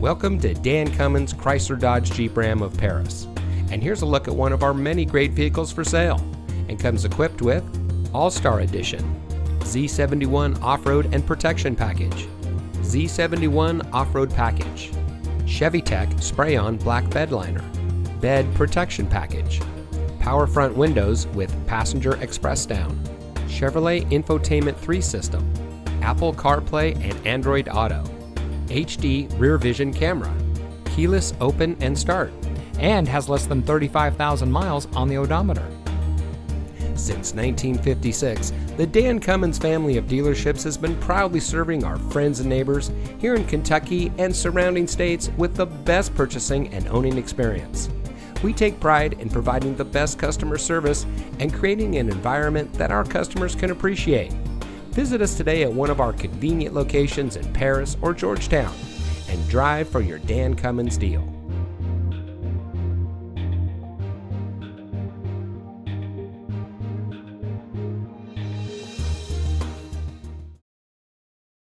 Welcome to Dan Cummins Chrysler Dodge Jeep Ram of Paris. And here's a look at one of our many great vehicles for sale and comes equipped with All-Star Edition, Z71 Off-Road and Protection Package, Z71 Off-Road Package, Chevytec Spray-On Black Bed Liner, Bed Protection Package, Power Front Windows with Passenger Express Down, Chevrolet Infotainment 3 System, Apple CarPlay and Android Auto, HD rear vision camera, keyless open and start, and has less than 35,000 miles on the odometer. Since 1956, the Dan Cummins family of dealerships has been proudly serving our friends and neighbors here in Kentucky and surrounding states with the best purchasing and owning experience. We take pride in providing the best customer service and creating an environment that our customers can appreciate. Visit us today at one of our convenient locations in Paris or Georgetown and drive for your Dan Cummins deal.